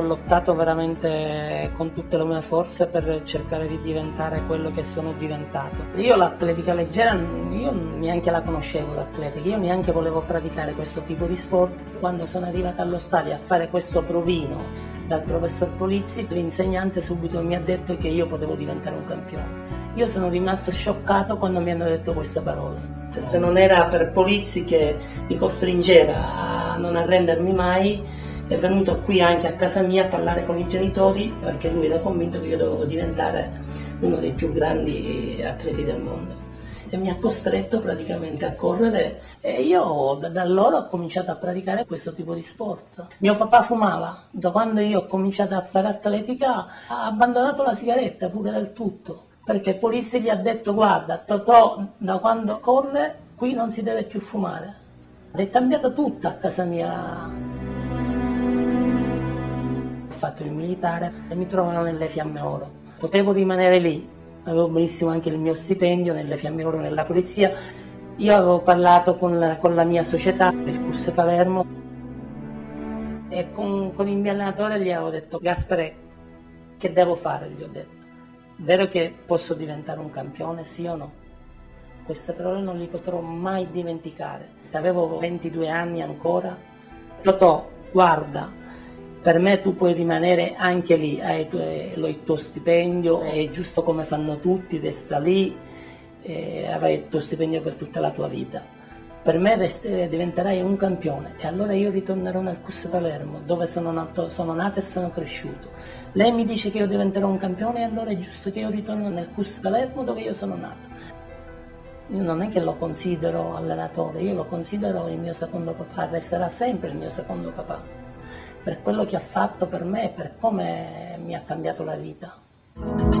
lottato veramente con tutte le mie forze per cercare di diventare quello che sono diventato. Io l'atletica leggera, io neanche la conoscevo l'atletica, io neanche volevo praticare questo tipo di sport. Quando sono arrivata allo stadio a fare questo provino dal professor Polizzi, l'insegnante subito mi ha detto che io potevo diventare un campione. Io sono rimasto scioccato quando mi hanno detto queste parole. Se non era per Polizzi che mi costringeva a non arrendermi mai, è venuto qui anche a casa mia a parlare con i genitori perché lui era convinto che io dovevo diventare uno dei più grandi atleti del mondo e mi ha costretto praticamente a correre e io da, da allora ho cominciato a praticare questo tipo di sport. Mio papà fumava, da quando io ho cominciato a fare atletica ha abbandonato la sigaretta pure del tutto perché il polizia gli ha detto guarda Totò da quando corre qui non si deve più fumare. È cambiata tutta a casa mia fatto il militare e mi trovano nelle Fiamme Oro. Potevo rimanere lì, avevo benissimo anche il mio stipendio nelle Fiamme Oro, nella polizia. Io avevo parlato con la, con la mia società, il CUS Palermo, e con, con, il mio allenatore gli avevo detto Gaspare, che devo fare? Gli ho detto. Vero che posso diventare un campione, sì o no? Queste parole non li potrò mai dimenticare. Avevo 22 anni ancora. Totò, guarda, per me tu puoi rimanere anche lì, hai il tuo stipendio, è giusto come fanno tutti, resta lì, e avrai il tuo stipendio per tutta la tua vita. Per me rest- diventerai un campione e allora io ritornerò nel CUS Palermo dove sono nato, sono nato e sono cresciuto. Lei mi dice che io diventerò un campione e allora è giusto che io ritorno nel CUS Palermo dove io sono nato. Io non è che lo considero allenatore, io lo considero il mio secondo papà, resterà sempre il mio secondo papà per quello che ha fatto per me e per come mi ha cambiato la vita.